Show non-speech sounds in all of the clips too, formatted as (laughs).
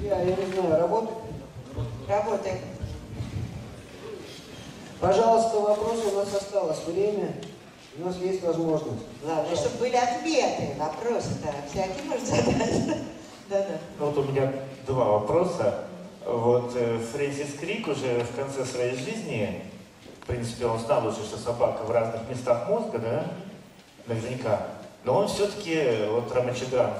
Я, я не знаю, работает? Работаем. Пожалуйста, вопросы, у нас осталось время, у нас есть возможность. Главное, чтобы были ответы, вопросы-то всякие можно задать. Да-да. Вот у меня два вопроса. Вот э, Фрэнсис Крик уже в конце своей жизни, в принципе, он знал уже, что собака в разных местах мозга, да, наверняка. Но он все-таки, вот Рамачаган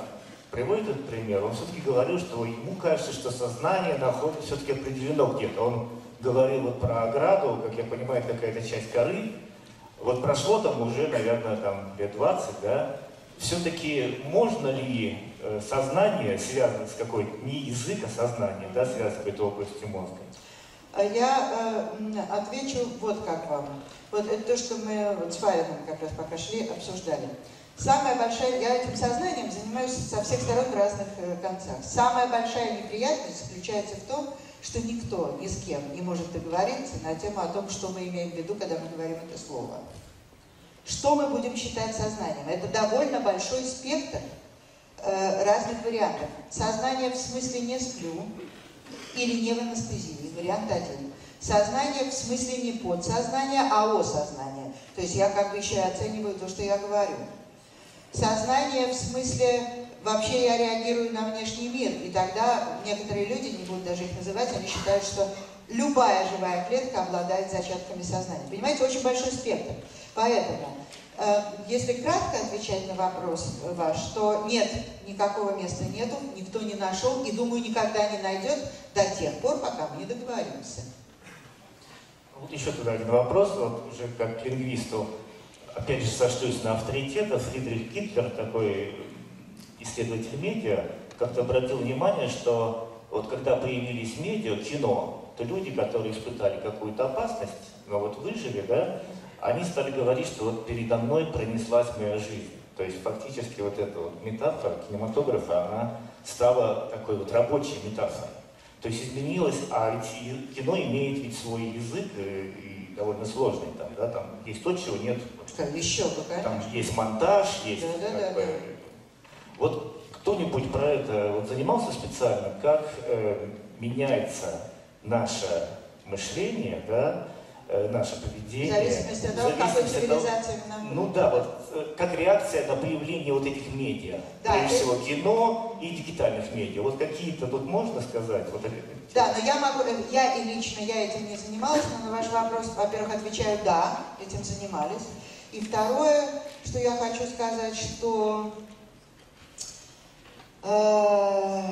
приводит этот пример, он все-таки говорил, что ему кажется, что сознание находится все-таки определено где-то. Он говорил вот про ограду, как я понимаю, какая-то часть коры. Вот прошло там уже, наверное, там лет 20, да, все-таки можно ли э, сознание связывать с какой-то, не язык, а сознание, да, связывать с какой-то областью мозга? А Я э, отвечу вот как вам. Вот это то, что мы вот с Фарином как раз пока шли, обсуждали. Самая большая, я этим сознанием занимаюсь со всех сторон в разных э, концах. Самая большая неприятность заключается в том, что никто ни с кем не может договориться на тему о том, что мы имеем в виду, когда мы говорим это слово. Что мы будем считать сознанием? Это довольно большой спектр э, разных вариантов. Сознание в смысле не сплю или не в анестезии, вариант один. Сознание в смысле не подсознание, а осознание. То есть я как бы еще оцениваю то, что я говорю. Сознание в смысле вообще я реагирую на внешний мир. И тогда некоторые люди, не буду даже их называть, они считают, что любая живая клетка обладает зачатками сознания. Понимаете, очень большой спектр. Поэтому, э, если кратко отвечать на вопрос ваш, то нет, никакого места нету, никто не нашел, и думаю, никогда не найдет до тех пор, пока мы не договоримся. Вот еще туда один вопрос, вот уже как лингвисту, опять же сошлюсь на авторитета, Фридрих Гитлер, такой исследователь медиа, как-то обратил внимание, что вот когда появились медиа, кино, то люди, которые испытали какую-то опасность, но вот выжили, да, они стали говорить, что вот передо мной пронеслась моя жизнь. То есть фактически вот эта вот метафора кинематографа, она стала такой вот рабочей метафорой. То есть изменилось, а кино имеет ведь свой язык и, и довольно сложный там, да, там есть то, чего нет. Что, еще конечно. Там есть монтаж, есть Да, да, да, бы, да. Вот кто-нибудь про это вот занимался специально, как э, меняется наше мышление, да, э, наше В поведение. зависимости от того, в в какой зависимости того- цивилизации мы находимся. Ну да, вот э, как реакция на появление вот этих медиа. Да, Прежде и- всего кино и дигитальных медиа. Вот какие-то тут можно сказать? Вот, это- Да, но я могу, э, я и лично я этим не занималась, но на ваш вопрос, во-первых, отвечаю да, этим занимались. И второе, что я хочу сказать, что э,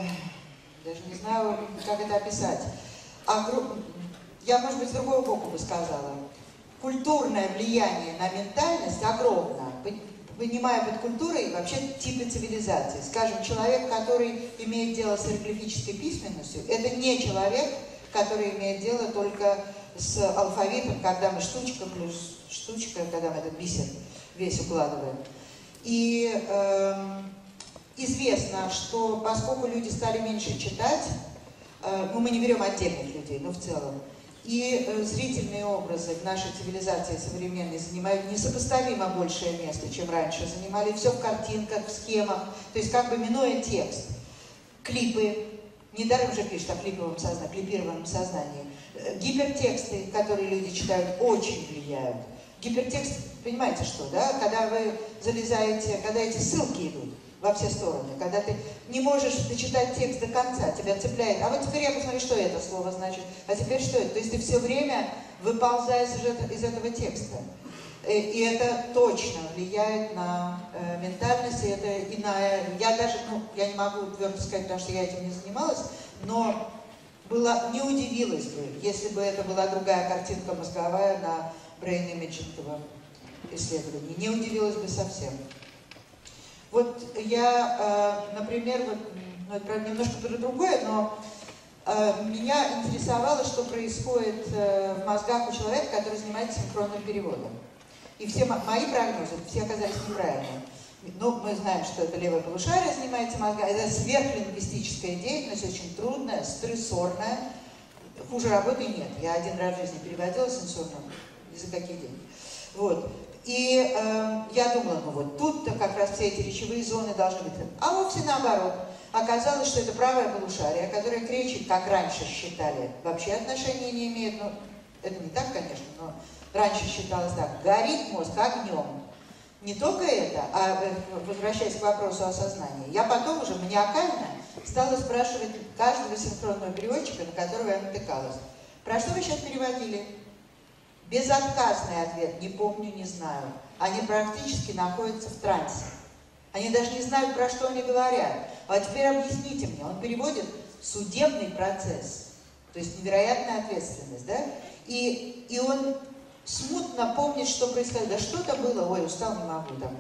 даже не знаю, как это описать. Огром- Я, может быть, с другого боку бы сказала. Культурное влияние на ментальность огромно. Пон- Понимая под культурой вообще типы цивилизации. Скажем, человек, который имеет дело с иероглифической письменностью, это не человек, который имеет дело только с алфавитом, когда мы штучка плюс штучка, когда мы этот бисер весь укладываем. И эм, известно, что поскольку люди стали меньше читать, э, ну мы не берем отдельных людей, но в целом, и э, зрительные образы в нашей цивилизации современной занимают несопоставимо большее место, чем раньше занимали. Все в картинках, в схемах, то есть как бы минуя текст. Клипы, недаром же пишут о клиповом сознании, клипированном сознании. Гипертексты, которые люди читают, очень влияют. Гипертекст, понимаете что, да? Когда вы залезаете, когда эти ссылки идут во все стороны, когда ты не можешь дочитать текст до конца, тебя цепляет. А вот теперь я посмотрю, что это слово значит, а теперь что это? То есть ты все время выползаешь из этого, текста. Э, И это точно влияет на э, ментальность, и это и на... Я даже, ну, я не могу твердо сказать, потому что я этим не занималась, но была, не удивилась бы, если бы это была другая картинка мозговая на brain imaging исследовании. Не удивилась бы совсем. Вот я, э, например, вот, ну, это правда, немножко другое, но э, меня интересовало, что происходит э, в мозгах у человека, который занимается синхронным переводом. И все мо- мои прогнозы, все оказались неправильными. Ну, мы знаем, что это левое полушарие занимается мозгами. Это сверхлингвистическая деятельность, очень трудная, стрессорная. Хуже работы нет. Я один раз в жизни переводила сенсорно, ни за какие деньги. Вот. И э, я думала, ну вот тут-то как раз все эти речевые зоны должны быть. А вовсе наоборот. Оказалось, что это правое полушарие, которое кричит, как раньше считали, вообще отношения не имеет, ну, это не так, конечно, но раньше считалось так, горит мозг огнем. Не только это, а э, возвращаясь к вопросу осознания, я потом уже маниакально стала спрашивать каждого синхронного переводчика, на которого я натыкалась. Про что вы сейчас переводили? Безотказный ответ, не помню, не знаю. Они практически находятся в трансе. Они даже не знают, про что они говорят. А теперь объясните мне, он переводит судебный процесс, то есть невероятная ответственность, да? И, и он смутно помнит, что происходило. Да что-то было, ой, устал, не могу там.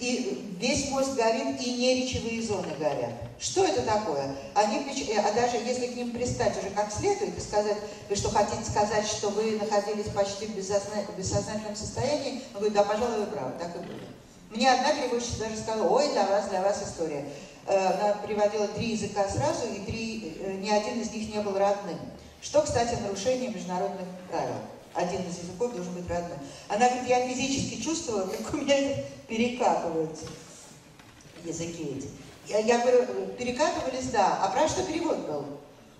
И весь мозг горит, и неречевые зоны горят. Что это такое? Они, э, а даже если к ним пристать уже как следует и сказать, вы что хотите сказать, что вы находились почти в бессознательном состоянии, говорит, да, пожалуй, вы правы, так и было. Мне одна переводчица даже сказала, ой, для вас, для вас история. Э, она приводила три языка сразу, и три, э, ни один из них не был родным. Что, кстати, нарушение международных правил один из языков должен быть родной. Она говорит, я физически чувствовала, как у меня перекатываются языки эти. Я, я говорю, перекатывались, да. А про что перевод был?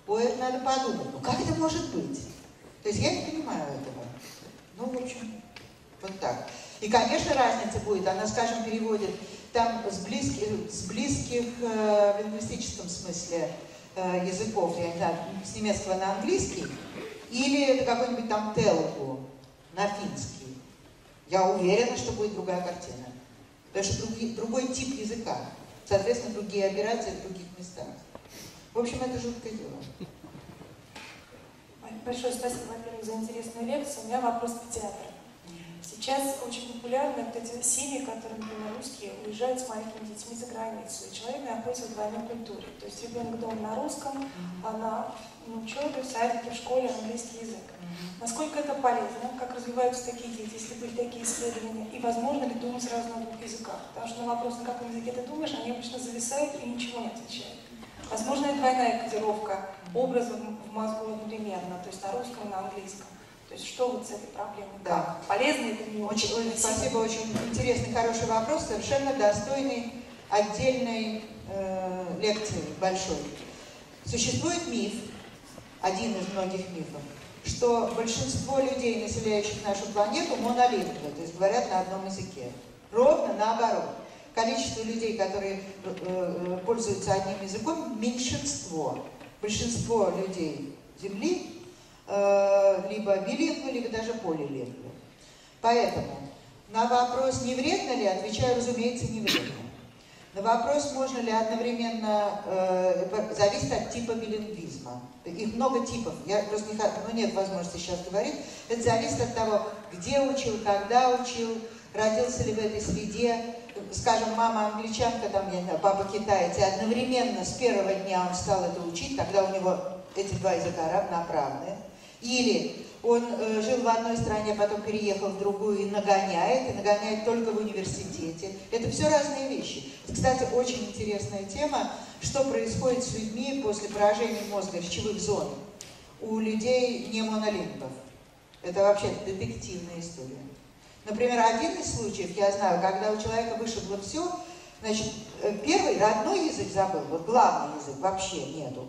Ой, надо подумать. Ну как это может быть? То есть я не понимаю этого. Ну, в общем, вот так. И, конечно, разница будет. Она, скажем, переводит там с близких, с близких э, в лингвистическом смысле э, языков, я не знаю, с немецкого на английский, или это какой-нибудь там телку на финский. Я уверена, что будет другая картина. Потому что другой, другой тип языка. Соответственно, другие операции в других местах. В общем, это жуткое дело. Большое спасибо, во-первых, за интересную лекцию. У меня вопрос к педиатру. Сейчас очень популярны вот эти семьи, которые, например, русские, уезжают с маленькими детьми за границу. И человек находится в двойной культуре. То есть ребенок дома на русском, а на ну, учебе, в садике, в школе английский язык. Насколько это полезно, как развиваются такие дети, если были такие исследования, и возможно ли думать сразу на двух языках? Потому что на вопрос, на каком языке ты думаешь, они обычно зависают и ничего не отвечают. Возможно, и двойная кодировка образа в мозгу одновременно, то есть на русском и на английском. То есть что вот с этой проблемой? Да. Как? Полезно это не очень? очень спасибо, очень интересный, хороший вопрос, совершенно достойный отдельной э, лекции большой. Существует миф, один из многих мифов, что большинство людей, населяющих нашу планету, монолингвы, то есть говорят на одном языке. Ровно наоборот. Количество людей, которые э, э, пользуются одним языком, меньшинство. Большинство людей Земли либо билингвы, либо даже полилингвы. Поэтому на вопрос, не вредно ли, отвечаю, разумеется, не вредно. На вопрос, можно ли одновременно, э, зависит от типа билингвизма. Их много типов, я просто не хочу, ну нет возможности сейчас говорить. Это зависит от того, где учил, когда учил, родился ли в этой среде. Скажем, мама англичанка, там, папа китаец, и одновременно с первого дня он стал это учить, тогда у него эти два языка равноправные. Или он э, жил в одной стране, а потом переехал в другую и нагоняет, и нагоняет только в университете. Это все разные вещи. Кстати, очень интересная тема, что происходит с людьми после поражения мозга речевых зон у людей не монолингвов. Это вообще детективная история. Например, один из случаев, я знаю, когда у человека вышибло все, значит, э, первый родной язык забыл, вот главный язык вообще нету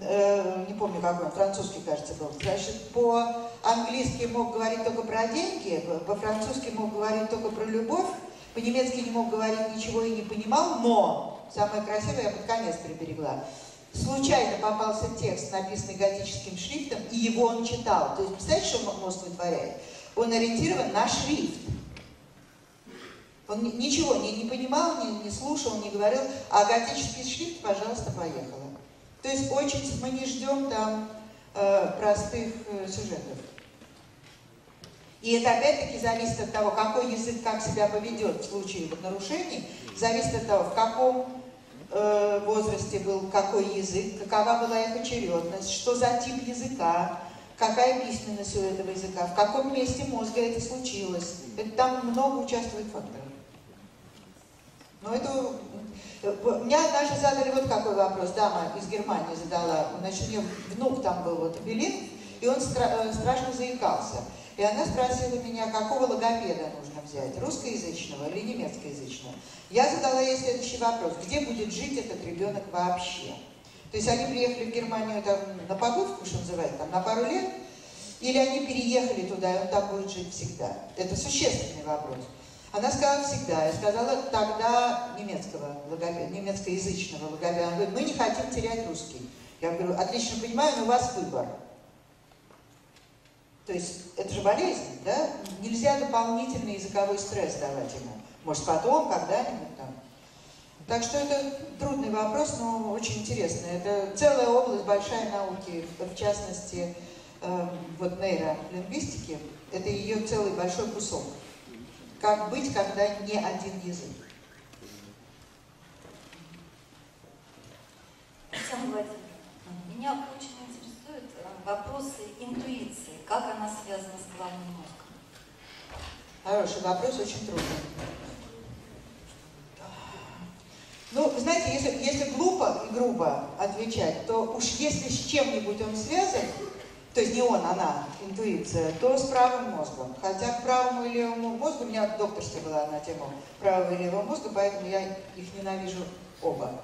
э, не помню какой, французский, кажется, был, значит, по-английски мог говорить только про деньги, по-французски мог говорить только про любовь, по-немецки не мог говорить ничего и не понимал, но, самое красивое я под конец приберегла, случайно попался текст, написанный готическим шрифтом, и его он читал. То есть, представляете, что мозг вытворяет? Он ориентирован на шрифт. Он ничего не, не понимал, не, не слушал, не говорил, а готический шрифт, пожалуйста, поехал. То есть очень мы не ждем там э, простых э, сюжетов. И это опять-таки зависит от того, какой язык как себя поведет в случае вот нарушений, зависит от того, в каком э, возрасте был какой язык, какова была их очередность, что за тип языка, какая письменность у этого языка, в каком месте мозга это случилось. Это, там много участвует факторов. Но это меня даже задали вот какой вопрос. Дама из Германии задала, значит, у нее внук там был вот Белин, и он стра э, страшно заикался. И она спросила меня, какого логопеда нужно взять, русскоязычного или немецкоязычного. Я задала ей следующий вопрос. Где будет жить этот ребенок вообще? То есть они приехали в Германию там, на побывку, что называется, там, на пару лет, или они переехали туда, и он там будет жить всегда? Это существенный вопрос. Она сказала всегда. Я сказала тогда немецкого немецкоязычного логопеда. Она говорит, мы не хотим терять русский. Я говорю, отлично понимаю, но у вас выбор. То есть это же болезнь, да? Нельзя дополнительный языковой стресс давать ему. Может, потом, когда-нибудь там. Так что это трудный вопрос, но очень интересный. Это целая область большая науки, в частности, э, вот нейролингвистики. Это ее целый большой кусок. Как быть, когда не один язык? Александр Владимирович, меня очень интересуют э, вопросы интуиции. Как она связана с головным мозгом? Хороший вопрос, очень трудный. Ну, знаете, если, если глупо и грубо отвечать, то уж если с чем-нибудь он связан, то есть не он, она, интуиция, то с правым мозгом. Хотя к правому и левому мозгу, у меня докторская была на тему правого и левого мозга, поэтому я их ненавижу оба.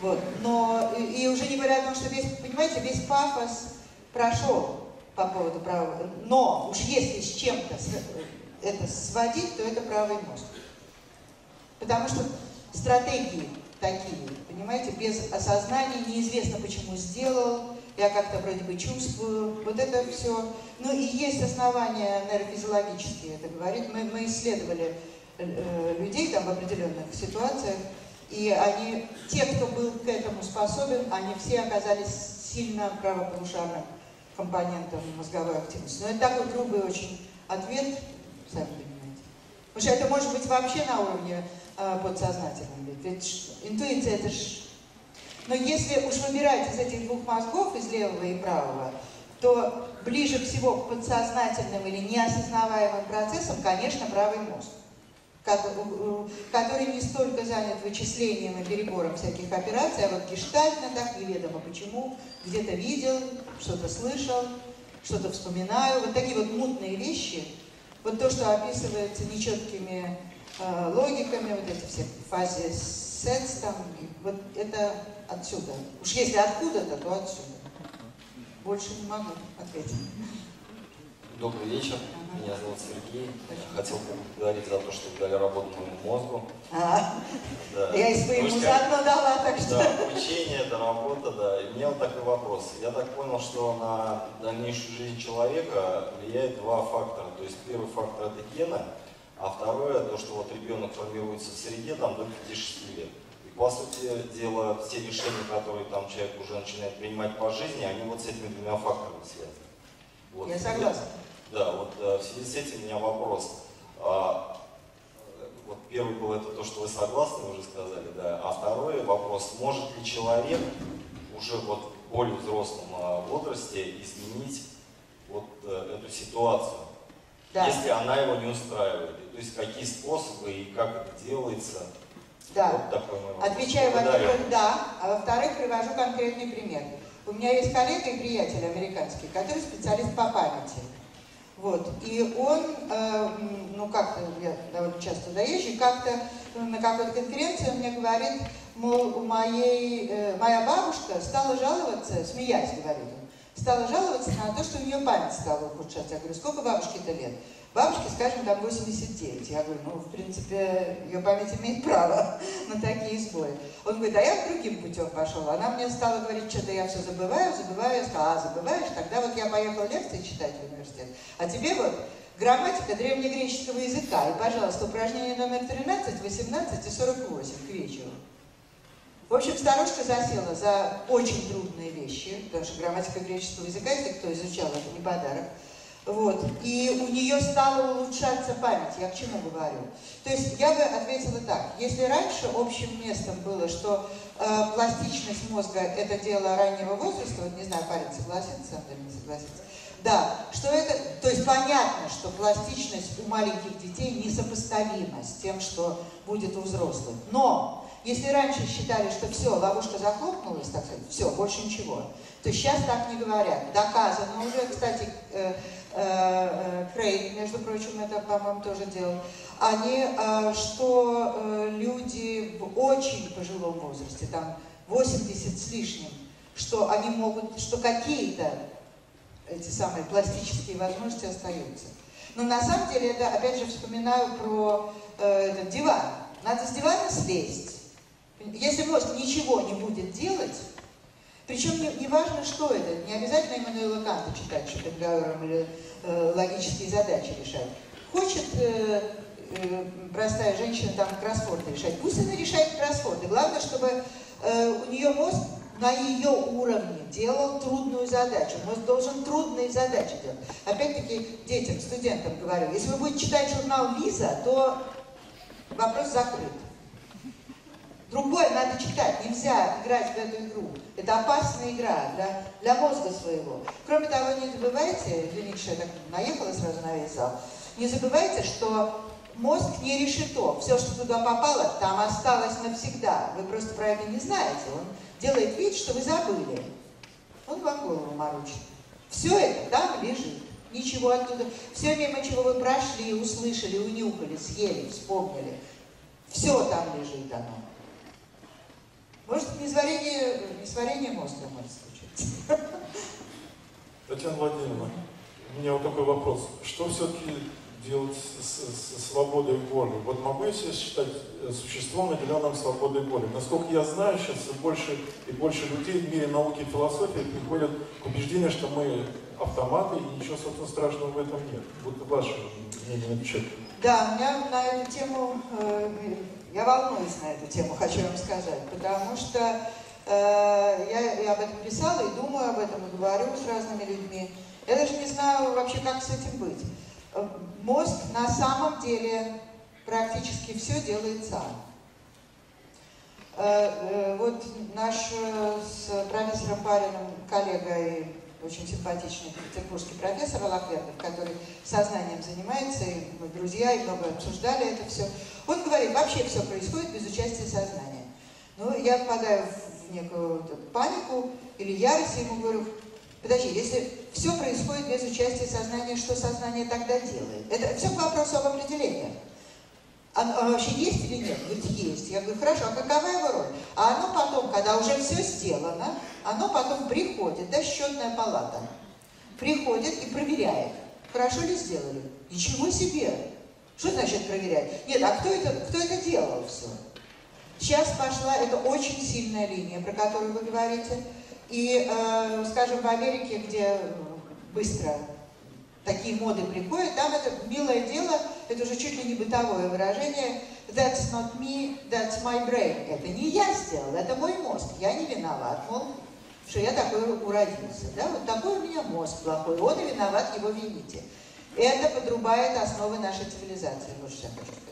Вот. Но и, и уже не говоря о том, что весь, понимаете, весь пафос прошел по поводу правого. Но уж если с чем-то это сводить, то это правый мозг. Потому что стратегии такие, понимаете, без осознания, неизвестно почему сделал, я как-то вроде бы чувствую, вот это все. Ну и есть основания нейрофизиологические, это говорит. Мы, мы исследовали э, людей там в определенных ситуациях, и они, те, кто был к этому способен, они все оказались сильно правополушарным компонентом мозговой активности. Но это такой грубый очень ответ, сами понимаете. Потому что это может быть вообще на уровне э, подсознательном. Ведь интуиция это же но если уж выбирать из этих двух мозгов, из левого и правого, то ближе всего к подсознательным или неосознаваемым процессам, конечно, правый мозг, который не столько занят вычислением и перебором всяких операций, а вот гештальтно так, неведомо почему, где-то видел, что-то слышал, что-то вспоминаю. Вот такие вот мутные вещи, вот то, что описывается нечеткими э, логиками, вот эти все фазы сетс там, вот это отсюда. Уж если откуда-то, то отсюда. Больше не могу ответить. Добрый вечер, ага. меня зовут Сергей. Я хотел поблагодарить за то, что дали работу моему мозгу. А, да. Я и своему Пусть заодно дала, так что... Да, обучение, это работа, да. И у меня вот такой вопрос. Я так понял, что на дальнейшую жизнь человека влияет два фактора. То есть первый фактор это гены, а второе, то, что вот ребенок формируется в среде там до 5-6 лет по сути дела, все решения, которые там человек уже начинает принимать по жизни, они вот с этими двумя факторами связаны. Вот. Я согласна. Да, вот э, в связи с этим у меня вопрос. А, вот первый был это то, что вы согласны, уже сказали, да. А второй вопрос, может ли человек уже вот в более взрослом а, возрасте изменить вот э, эту ситуацию, да. если она его не устраивает? То есть какие способы и как это делается? Да. Вот такой мой Отвечаю, во-первых, да, а во-вторых, привожу конкретный пример. У меня есть коллега и приятель американский, который специалист по памяти. Вот. И он, э, ну как-то, я довольно часто доезжу, как-то на какой-то конференции он мне говорит, мол, у моей, э, моя бабушка стала жаловаться, смеясь, говорит стала жаловаться на то, что у нее память стала ухудшаться. Я говорю, сколько бабушке-то лет? Бабушке, скажем, там 89. Я говорю, ну, в принципе, ее память имеет право (laughs) на такие сбои. Он говорит, а я другим путем пошел. Она мне стала говорить, что-то я все забываю, забываю. Я сказала, а, забываешь? Тогда вот я поехала лекции читать в университет. А тебе вот грамматика древнегреческого языка. И, пожалуйста, упражнение номер 13, 18 и 48 к вечеру. В общем, старушка засела за очень трудные вещи, потому что грамматика греческого языка, если кто изучал, это не подарок. Вот. И у нее стала улучшаться память. Я к чему говорю? То есть я бы ответила так. Если раньше общим местом было, что э, пластичность мозга – это дело раннего возраста, вот не знаю, парень согласится или не согласится, да, что это, то есть понятно, что пластичность у маленьких детей несопоставима с тем, что будет у взрослых. Но если раньше считали, что все, ловушка захлопнулась, так сказать, все, больше ничего, то сейчас так не говорят. Доказано уже, кстати, э, э, Крейг, между прочим, это, по-моему, тоже делал, они, э, что э, люди в очень пожилом возрасте, там 80 с лишним, что они могут, что какие-то эти самые пластические возможности остаются. Но на самом деле это, опять же, вспоминаю про э, этот диван. Надо с дивана слезть. Если мозг ничего не будет делать, причем не, не важно, что это, не обязательно Эммануэла Канта читать Шопенгауэром или э, логические задачи решать. Хочет э, э, простая женщина там кроссворды решать, пусть она решает кроссворды. Главное, чтобы э, у нее мозг на ее уровне делал трудную задачу. Мозг должен трудные задачи делать. Опять-таки детям, студентам говорю, если вы будете читать журнал Лиза, то вопрос закрыт. Другое надо читать, нельзя играть в эту игру. Это опасная игра для, для мозга своего. Кроме того, не забывайте, извините, так наехала сразу на весь зал, не забывайте, что мозг не решето. Все, что туда попало, там осталось навсегда. Вы просто про это не знаете. Он делает вид, что вы забыли. Он вам голову морочит. Все это там лежит. Ничего оттуда. Все мимо чего вы прошли, услышали, унюхали, съели, вспомнили. Все там лежит оно. Может, несварение, несварение мозга может случиться. Татьяна Владимировна, у меня вот такой вопрос. Что все-таки делать с, с свободой воли? Вот могу я себя считать э, существом, наделенным свободой воли? Насколько я знаю, сейчас все больше и больше людей в мире науки и философии приходят к убеждению, что мы автоматы, и ничего, собственно, страшного в этом нет. Вот ваше мнение на счет. Да, у меня на эту тему э, я волнуюсь на эту тему, хочу вам сказать, потому что э, я, я об этом писала и думаю об этом, и говорю с разными людьми. Я даже не знаю вообще, как с этим быть. Э, мозг на самом деле практически все делает сам. Э, э, вот наш с профессором Парином коллега и очень симпатичный петербургский профессор Аллахвердов, который сознанием занимается, и мы друзья, и много обсуждали это все. Он говорит, вообще все происходит без участия сознания. Ну, я впадаю в некую панику или ярость, и ему говорю, подожди, если все происходит без участия сознания, что сознание тогда делает? Это все к вопросу об определении. Оно а вообще есть или нет? Говорит, есть. Я говорю, хорошо, а какова его роль? А оно потом, когда уже все сделано, оно потом приходит, да, счетная палата, приходит и проверяет, хорошо ли сделали. Ничего себе! Что значит проверять? Нет, а кто это, кто это делал все? Сейчас пошла, это очень сильная линия, про которую вы говорите. И, э, скажем, в Америке, где быстро такие моды приходят, там это милое дело, это уже чуть ли не бытовое выражение, that's not me, that's my brain. Это не я сделал, это мой мозг, я не виноват, мол, что я такой уродился. Да? Вот такой у меня мозг плохой, он и виноват, его вините. Это подрубает основы нашей цивилизации, вот что я хочу сказать.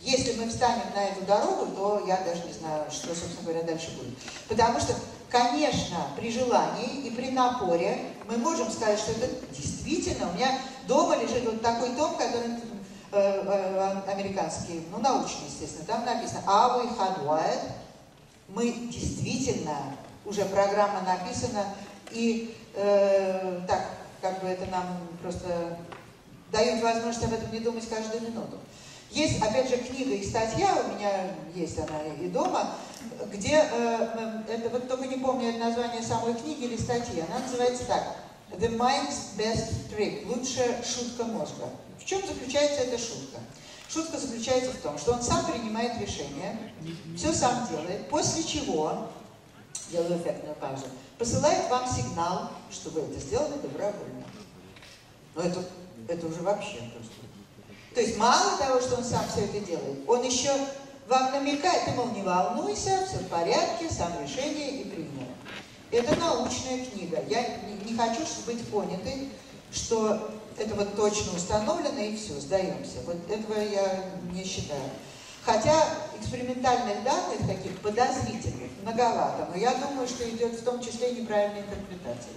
Если мы встанем на эту дорогу, то я даже не знаю, что, собственно говоря, дальше будет. Потому что, конечно, при желании и при напоре мы можем сказать, что это действительно, у меня дома лежит вот такой том, который э, э, американский, ну, научный, естественно, там написано «Are we hardwired?» Мы действительно, уже программа написана, и э, так, как бы это нам просто дают возможность об этом не думать каждую минуту. Есть, опять же, книга и статья, у меня есть она и дома, где, э, это вот только не помню название самой книги или статьи, она называется так, The Mind's Best Trick, лучшая шутка мозга. В чем заключается эта шутка? Шутка заключается в том, что он сам принимает решение, все сам делает, после чего, делаю эффектную паузу, посылает вам сигнал, что вы это сделали добровольно. Но это, это уже вообще просто то есть мало того, что он сам все это делает, он еще вам намекает, ты, мол, не волнуйся, все в порядке, сам решение и принял. Это научная книга. Я не, не хочу быть понятой, что это вот точно установлено и все, сдаемся. Вот этого я не считаю. Хотя экспериментальных данных таких подозрительных многовато, но я думаю, что идет в том числе неправильная интерпретация.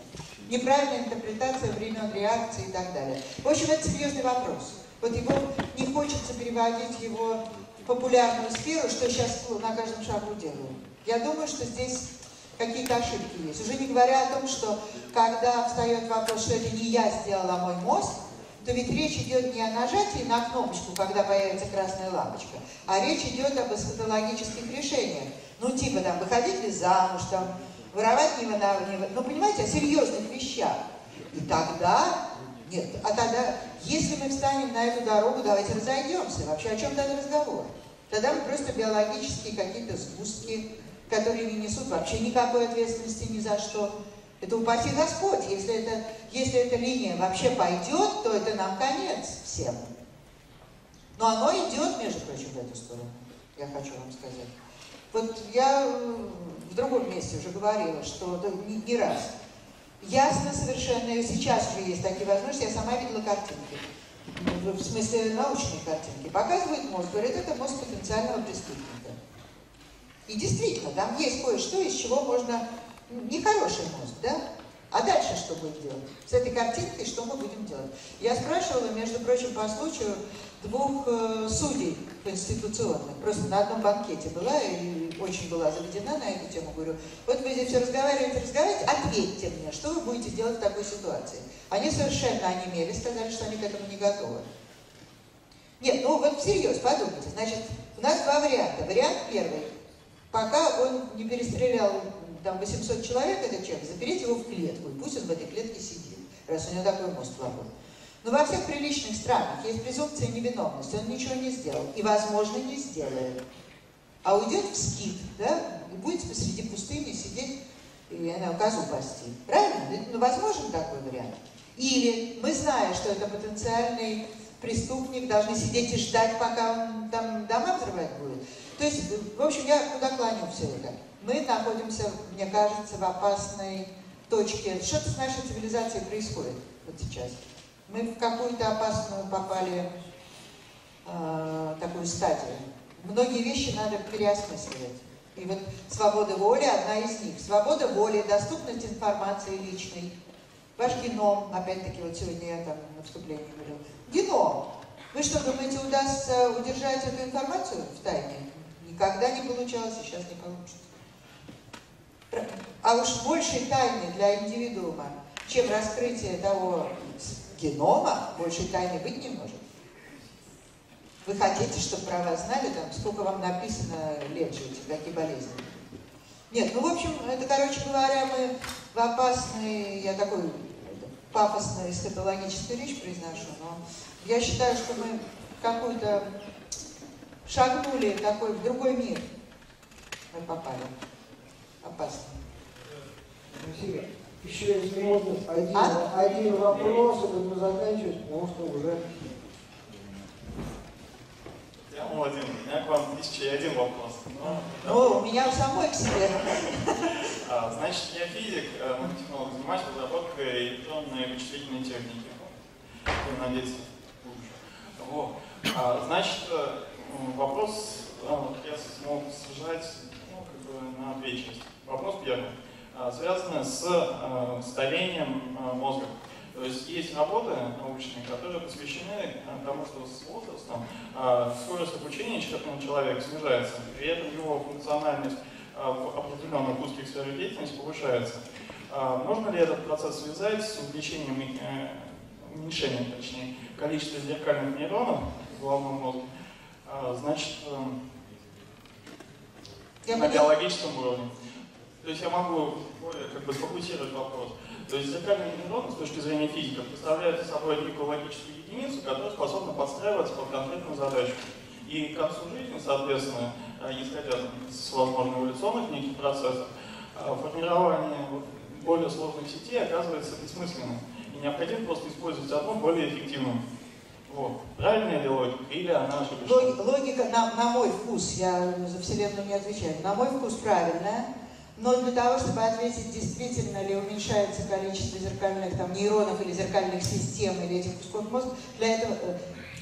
Неправильная интерпретация времен реакции и так далее. В общем, это серьезный вопрос. Вот его не хочется переводить его популярную сферу, что сейчас на каждом шагу делают. Я думаю, что здесь какие-то ошибки есть. Уже не говоря о том, что когда встает вопрос, что это не я сделала мой мозг, то ведь речь идет не о нажатии на кнопочку, когда появится красная лампочка, а речь идет об эсхатологических решениях. Ну, типа там, выходить ли замуж, там, воровать не выдавливать, ну, понимаете, о серьезных вещах. И тогда, нет, а тогда, если мы встанем на эту дорогу, давайте разойдемся. Вообще, о чем тогда разговор? Тогда мы просто биологические какие-то сгустки, которые не несут вообще никакой ответственности ни за что. Это упаси Господь. Если, это, если эта линия вообще пойдет, то это нам конец всем. Но оно идет, между прочим, в эту сторону. Я хочу вам сказать. Вот я э, в другом месте уже говорила, что не, не раз. Ясно совершенно, и сейчас уже есть такие возможности, я сама видела картинки. В смысле научные картинки. Показывает мозг, говорит, это мозг потенциального преступника. И действительно, там есть кое-что, из чего можно нехороший мозг, да? А дальше что будет делать? С этой картинкой что мы будем делать? Я спрашивала, между прочим, по случаю двух э, судей конституционных. Просто на одном банкете была и очень была заведена на эту тему. Говорю, вот вы здесь все разговариваете, разговариваете, ответьте мне, что вы будете делать в такой ситуации. Они совершенно онемели, сказали, что они к этому не готовы. Нет, ну вот всерьез, подумайте. Значит, у нас два варианта. Вариант первый. Пока он не перестрелял там 800 человек, этот человек, запереть его в клетку, и пусть он в этой клетке сидит, раз у него такой мозг плохой. Но во всех приличных странах есть презумпция невиновности, он ничего не сделал, и, возможно, не сделает. А уйдет в скит, да, и будет посреди пустыни сидеть и, она, козу пасти. Правильно? Ну, возможен такой вариант. Или мы, зная, что это потенциальный преступник, должны сидеть и ждать, пока он там дома взрывать будет. То есть, в общем, я куда клоню все это? Мы находимся, мне кажется, в опасной точке. Что-то с нашей цивилизацией происходит вот сейчас. Мы в какую-то опасную попали э, такую стадию. Многие вещи надо переосмысливать. И вот свобода воли одна из них. Свобода воли, доступность информации личной. Ваш геном, опять-таки, вот сегодня я там на вступлении говорил. Геном. Вы что, думаете, удастся удержать эту информацию в тайне? Никогда не получалось, сейчас не получится. А уж большей тайны для индивидуума, чем раскрытие того генома, большей тайны быть не может. Вы хотите, чтобы про вас знали, там, сколько вам написано лет жить, какие болезни? Нет, ну, в общем, это, короче говоря, мы в опасной, я такой пафосную эсхатологическую речь произношу, но я считаю, что мы какую-то шагнули такой в другой мир. Мы попали опасно. Спасибо. Еще, если можно, один, а? один вопрос, и будем заканчивать, потому что уже... Я Владимир, у меня к вам тысяча и один вопрос. Но, ну, у меня у самой к себе. А, значит, я физик, э, технолог, занимаюсь разработкой электронной вычислительной техники. Надеюсь, вот. А, значит, э, вопрос э, я смог сжать ну, как бы на две части. Вопрос первый. А, связано с а, старением а, мозга. То есть есть работы научные, которые посвящены тому, что с возрастом скорость обучения человека снижается, при этом его функциональность в определенных узких сферах деятельности повышается. Можно ли этот процесс связать с увеличением, э, уменьшением, точнее, количества зеркальных нейронов в головном мозге? Значит, э, на биологическом уровне. То есть я могу более как бы сфокусировать вопрос. То есть зеркальный нейрон с точки зрения физики представляет собой некую логическую единицу, которая способна подстраиваться под конкретную задачу. И к концу жизни, соответственно, э, исходя с возможно эволюционных неких процессов, э, формирование более сложных сетей оказывается бессмысленным. И необходимо просто использовать одну более эффективную. Вот. Правильная ли логика или она ошибочная? Логика, на, на мой вкус, я за Вселенную не отвечаю, на мой вкус правильная, но для того, чтобы ответить, действительно ли уменьшается количество зеркальных там, нейронов или зеркальных систем или этих кусков мозга, для этого э,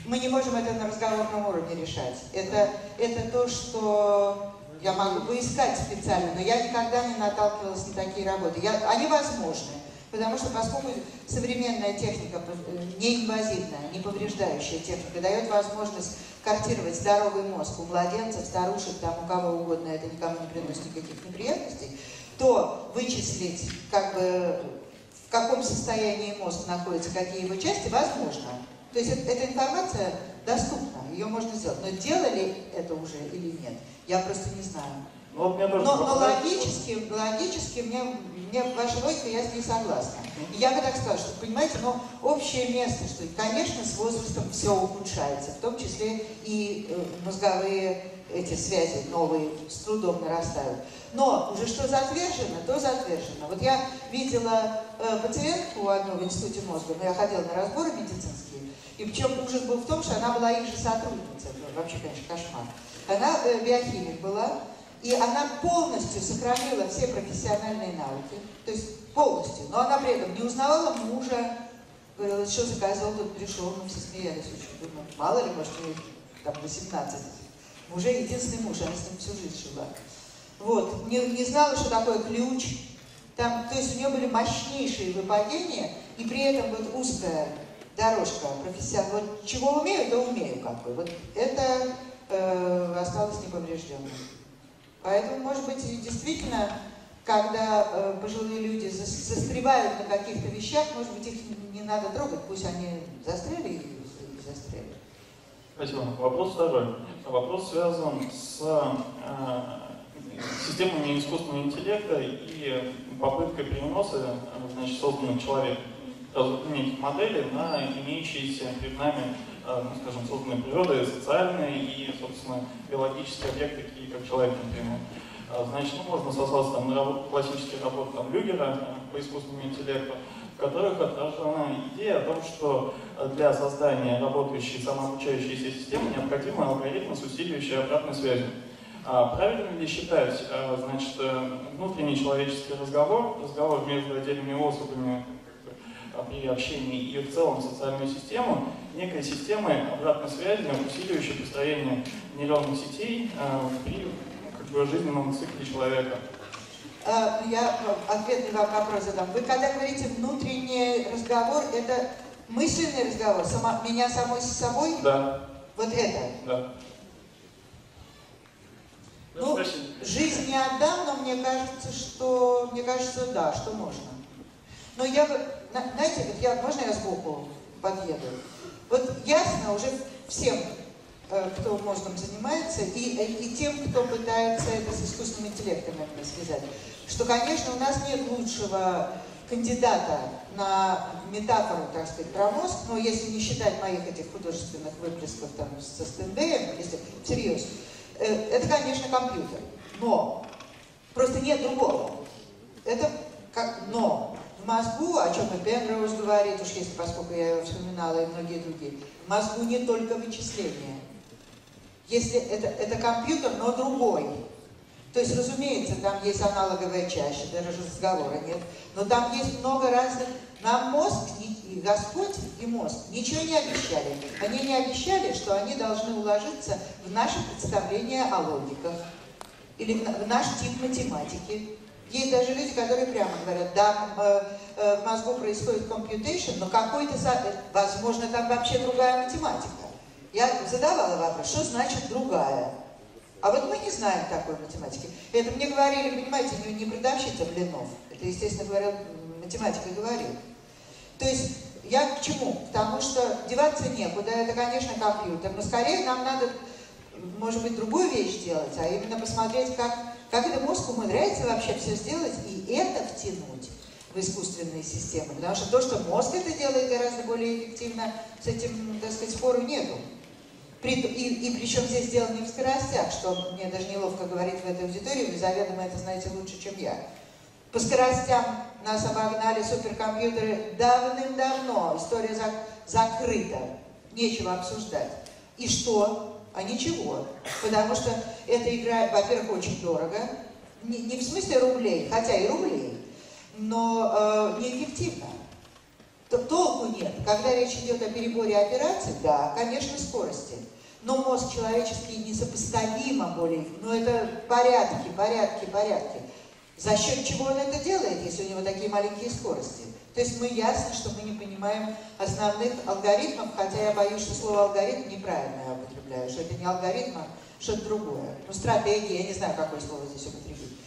мы не можем это на разговорном уровне решать. Это, это то, что я могу поискать специально, но я никогда не наталкивалась на такие работы. Я, они возможны. Потому что поскольку современная техника, э, неинвазивная, не повреждающая техника, дает возможность картировать здоровый мозг у младенцев, старушек, там у кого угодно, это никому не приносит никаких неприятностей, то вычислить, как бы, в каком состоянии мозг находится, какие его части, возможно. То есть эта информация доступна, ее можно сделать. Но делали это уже или нет, я просто не знаю. Ну, вот тоже но, но логически, логически мне, мне ваша логика, я с ней согласна. И я бы так сказала, что, понимаете, но общее место, что, конечно, с возрастом все ухудшается, в том числе и э, мозговые эти связи новые с трудом нарастают. Но уже что затвержено, то затвержено. Вот я видела э, пациентку одну в институте мозга, но я ходила на разборы медицинские, и причем ужас был в том, что она была их же сотрудница, вообще, конечно, кошмар. Она э, биохимик была, и она полностью сохранила все профессиональные навыки, то есть полностью, но она при этом не узнавала мужа, говорила, что заказывал, тут пришел, мы все смеялись очень, думаю, мало ли, может, ей там 18. Мужей единственный муж, она с ним всю жизнь жила. Вот, не, не знала, что такое ключ, там, то есть у нее были мощнейшие выпадения, и при этом вот узкая дорожка профессионал. Вот чего умею, то умею, как бы. Вот это э, осталось неповрежденным. Поэтому, может быть, действительно, когда э, пожилые люди застревают на каких-то вещах, может быть, их не надо трогать, пусть они застряли и, застряли. Спасибо. Вопрос второй. Вопрос связан с э, системами искусственного интеллекта и попыткой переноса значит, созданных человеком неких моделей на имеющиеся перед нами Э, ну, скажем, созданной природой, социальные и, собственно, биологические объекты, как человек, например. Э, значит, ну, можно сослаться там, на классические работы там, Люгера э, по искусственному интеллекту, в которых отражена идея о том, что для создания работающей самообучающейся системы необходимы алгоритмы с усиливающей обратной связью. А правильно ли считать, значит, внутренний человеческий разговор, разговор между отдельными особями при общении и в целом социальную систему некой системой обратной связи, усиливающей построение нейронных сетей э, при как бы, жизненном цикле человека. Э, я ответный вам вопрос задам. Вы когда говорите внутренний разговор, это мысленный разговор, сама, меня самой с собой? Да. Вот это? Да. Ну, жизнь не отдам, но мне кажется, что, мне кажется, да, что можно. Но я бы, знаете, вот я, можно я сбоку подъеду? Вот ясно уже всем, э, кто мозгом занимается, и, и тем, кто пытается это с искусственным интеллектом именно связать, что, конечно, у нас нет лучшего кандидата на метафору, так сказать, про мозг, но если не считать моих этих художественных выплесков там со стендеем, если всерьез, э, это, конечно, компьютер. Но просто нет другого. Это как но мозгу, о чем и Пемброуз говорит, уж если, поскольку я его вспоминала, и многие другие, в мозгу не только вычисления. Если это, это компьютер, но другой. То есть, разумеется, там есть аналоговая чаще, даже разговора нет, но там есть много разных... Нам мозг, и Господь, и мозг ничего не обещали. Они не обещали, что они должны уложиться в наше представление о логиках или в наш тип математики. Есть даже люди, которые прямо говорят, да, э, э, в мозгу происходит computation, но какой-то, возможно, там вообще другая математика. Я задавала вопрос, что значит другая? А вот мы не знаем такой математики. Это мне говорили, понимаете, не, не продавщица блинов. Это, естественно, говорил, математика говорил. То есть я к чему? Потому что деваться некуда, это, конечно, компьютер, но скорее нам надо, может быть, другую вещь делать, а именно посмотреть, как как это мозг умудряется вообще все сделать и это втянуть в искусственные системы? Потому что то, что мозг это делает гораздо более эффективно, с этим, так сказать, спору нету. При, и, и причем здесь дело не в скоростях, что мне даже неловко говорить в этой аудитории, вы заведомо это знаете лучше, чем я. По скоростям нас обогнали суперкомпьютеры давным-давно, история зак закрыта, нечего обсуждать. И что? А ничего. Потому что эта игра, во-первых, очень дорого, не, не в смысле рублей, хотя и рублей, но э, неэффективно. То, толку нет. Когда речь идет о переборе операций, да, конечно, скорости. Но мозг человеческий несопоставимо более, но это порядки, порядки, порядки. За счет чего он это делает, если у него такие маленькие скорости? То есть мы ясно, что мы не понимаем основных алгоритмов, хотя я боюсь, что слово алгоритм неправильно я употребляю, что это не алгоритм, а что-то другое. Ну, стратегия, я не знаю, какое слово здесь употребить.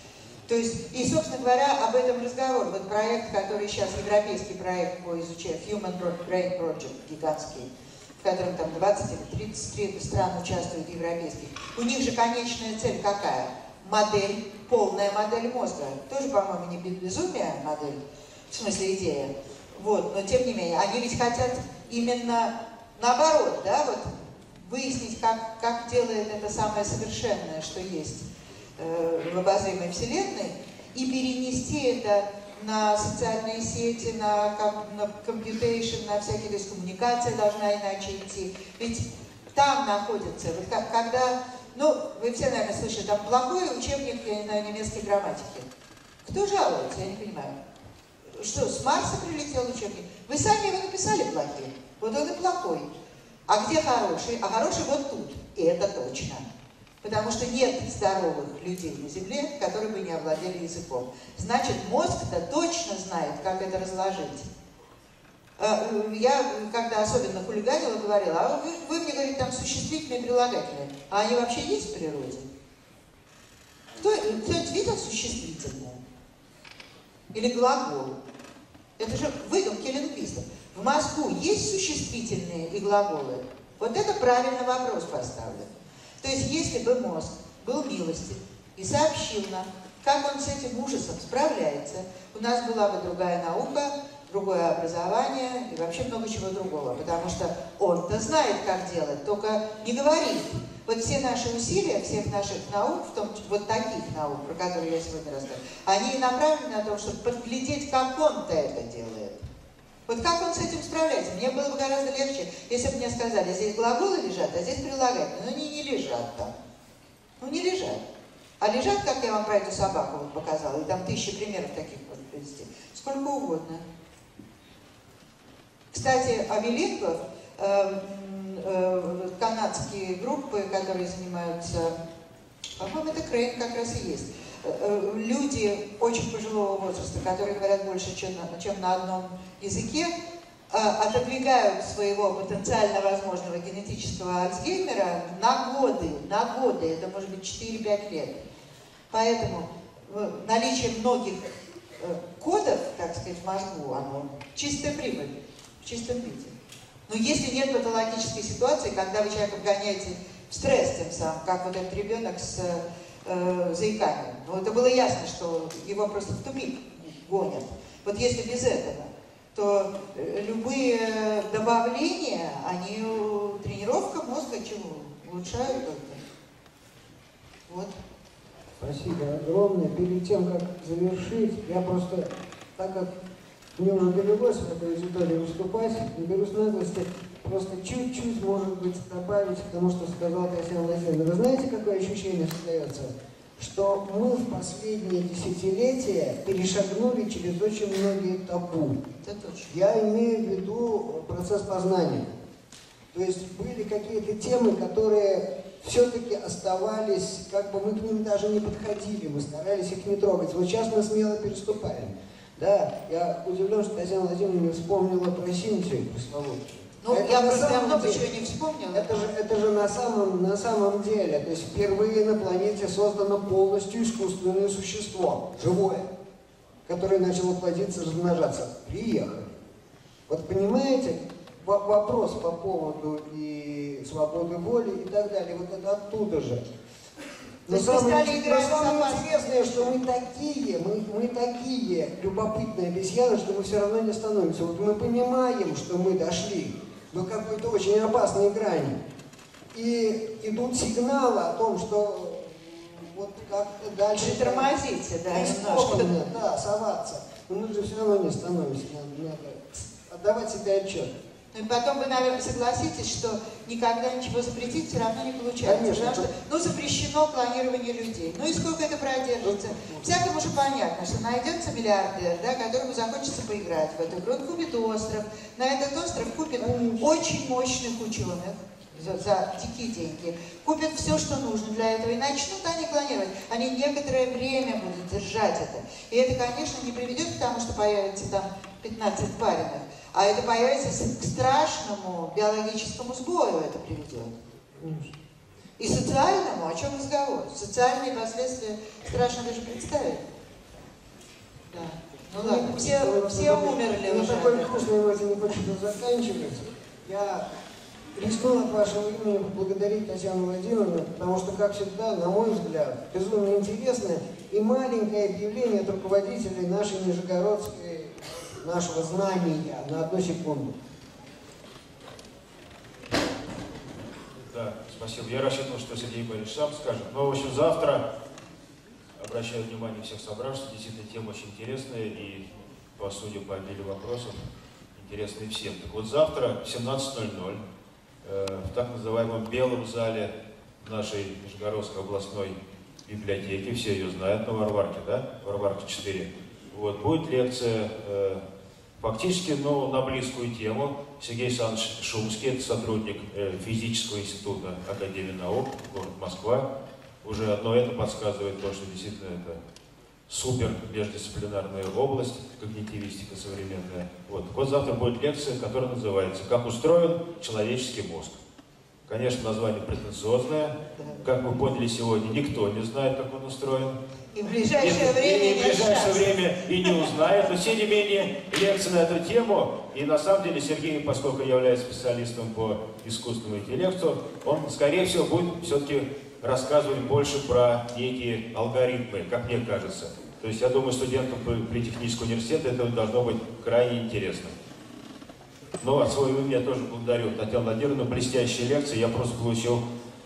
То есть, и, собственно говоря, об этом разговор. Вот проект, который сейчас, европейский проект по изучению, Human Brain Project, гигантский, в котором там 20 или 33 стран участвуют европейских. У них же конечная цель какая? Модель, полная модель мозга. Тоже, по-моему, не безумие модель, в смысле идея. Вот, но тем не менее, они ведь хотят именно наоборот, да, вот выяснить, как, как делает это самое совершенное, что есть э, в обозримой Вселенной, и перенести это на социальные сети, на, на computation, на всякие, то есть коммуникация должна иначе идти. Ведь там находится, вот как, когда, ну, вы все, наверное, слышали, там плохой учебник, знаю, немецкой грамматики. Кто жалуется, я не понимаю. Что, с Марса прилетел учебник? Вы сами его написали плохим. Вот он и плохой. А где хороший? А хороший вот тут. И это точно. Потому что нет здоровых людей на Земле, которые бы не овладели языком. Значит, мозг-то точно знает, как это разложить. А, я, когда особенно хулиганила, говорила, а вы, вы мне, говорите, там существительные прилагательные. А они вообще есть в природе? Кто, кто-нибудь видел существительное? Или глагол? Это же выдумки лингвистов. В мозгу есть существительные и глаголы? Вот это правильный вопрос поставлен. То есть, если бы мозг был милостив и сообщил нам, как он с этим ужасом справляется, у нас была бы другая наука, другое образование и вообще много чего другого, потому что он-то знает, как делать, только не говорит. Вот все наши усилия, всех наших наук, в том вот таких наук, про которые я сегодня рассказываю, они направлены на то, чтобы подглядеть, как он-то это делает. Вот как он с этим справляется? Мне было бы гораздо легче, если бы мне сказали, здесь глаголы лежат, а здесь прилагательные. Но они не лежат там. Ну, не лежат. А лежат, как я вам про эту собаку вот показала, и там тысячи примеров таких можно привести. Сколько угодно. Кстати, билингвах, э, э, канадские группы, которые занимаются, по-моему, это Крейн как раз и есть, Э, люди очень пожилого возраста, которые говорят больше, чем на, чем на одном языке, э, отодвигают своего потенциально возможного генетического Альцгеймера на годы, на годы, это может быть 4-5 лет. Поэтому э, наличие многих кодов, так сказать, в мозгу, оно чистая прибыль в чистом виде. Но если нет патологической ситуации, когда вы человека гоняете в стресс тем самым, как вот этот ребенок с э, заиканием. Но это было ясно, что его просто в тупик гонят. Вот если без этого, то э, любые добавления, они тренировка мозга чего? Улучшают только. Вот. Спасибо огромное. Перед тем, как завершить, я просто, так как мне уже довелось в этой аудитории выступать, наберусь наглости просто чуть-чуть, может быть, добавить к тому, что сказал Татьяна Владимировна. Вы знаете, какое ощущение создается? Что мы в последние десятилетия перешагнули через очень многие табу. Я имею в виду процесс познания. То есть были какие-то темы, которые все-таки оставались, как бы мы к ним даже не подходили, мы старались их не трогать. Вот сейчас мы смело переступаем. Да, я удивлен, что Татьяна Владимировна не вспомнила про Синтию пресловутую. Ну, это я просто много чего не вспомнила. Это же, это же на, самом, на самом деле, то есть впервые на планете создано полностью искусственное существо, живое, которое начало плодиться, размножаться. Приехали. Вот понимаете, вопрос по поводу и свободы воли и так далее, вот это оттуда же. Но самое, но самое интересное, что мы такие, мы, мы такие любопытные обезьяны, что мы все равно не становимся. Вот мы понимаем, что мы дошли до какой-то очень опасной грани. И идут сигналы о том, что вот как дальше... Тормозите, да, немножко. Да, соваться. Но мы же все равно не становимся. Надо, надо отдавать себе отчет. Ну и потом вы, наверное, согласитесь, что никогда ничего запретить все равно не получается. Конечно. Потому что, ну, запрещено клонирование людей. Ну и сколько это продержится? Всякому же понятно, что найдется миллиардер, да, которому захочется поиграть в эту игру. Он купит остров. На этот остров купит очень мощных ученых за, за дикие деньги, купят все, что нужно для этого, и начнут они клонировать. Они некоторое время будут держать это. И это, конечно, не приведет к тому, что появится там 15 паренных, а это появится к страшному биологическому сбою это приведет. И социальному, о чем разговор? Социальные последствия страшно даже представить. Да. Ну ладно, все, все умерли уже. такой грустной ноте не хочется заканчивать. Я рискну от вашего имени поблагодарить Татьяну Владимировну, потому что, как всегда, на мой взгляд, безумно интересное и маленькое объявление от руководителей нашей Нижегородской, нашего знания на одну секунду. Да, спасибо. Я рассчитывал, что Сергей Борисович сам скажет. Но, в общем, завтра, обращаю внимание всех собравшихся, действительно тема очень интересная и, по сути, по обилию вопросов, интересная всем. Так вот, завтра в 17.00 э, в так называемом Белом зале нашей Нижегородской областной библиотеки, все ее знают, на Варварке, да? Варварке 4. Вот, будет лекция э, Фактически, ну, на близкую тему. Сергей Александрович Шумский, это сотрудник э, физического института Академии наук, город Москва. Уже одно это подсказывает то, что действительно это супер междисциплинарная область, когнитивистика современная. Вот. Вот завтра будет лекция, которая называется «Как устроен человеческий мозг». Конечно, название претенциозное. Как вы поняли сегодня, никто не знает, как он устроен. И в ближайшее И- время и, не в ближайшее время и не узнает, но тем не менее лекция на эту тему, и на самом деле Сергей, поскольку является специалистом по искусственному интеллекту, он, скорее всего, будет все-таки рассказывать больше про некие алгоритмы, как мне кажется. То есть я думаю, студентам при, при техническом университете это должно быть крайне интересно. Ну, от своего имени я тоже благодарю Татьяну Владимировну. Блестящая лекция. Я просто получил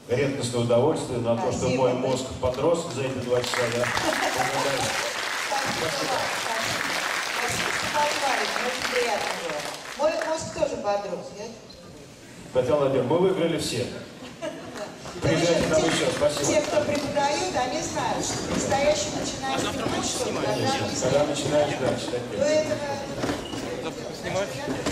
редкостное удовольствие на то, что мой мозг подрос за эти два часа. Я благодарю. Спасибо. Очень приятно было. Мой мозг тоже подрос. Татьяна Владимировна, мы выиграли все. Приезжайте нам еще. Спасибо. Те, кто преподают, они знают, что предстоящий начинаешь понимать, что когда начинаешь, да, читать до лекцию. этого...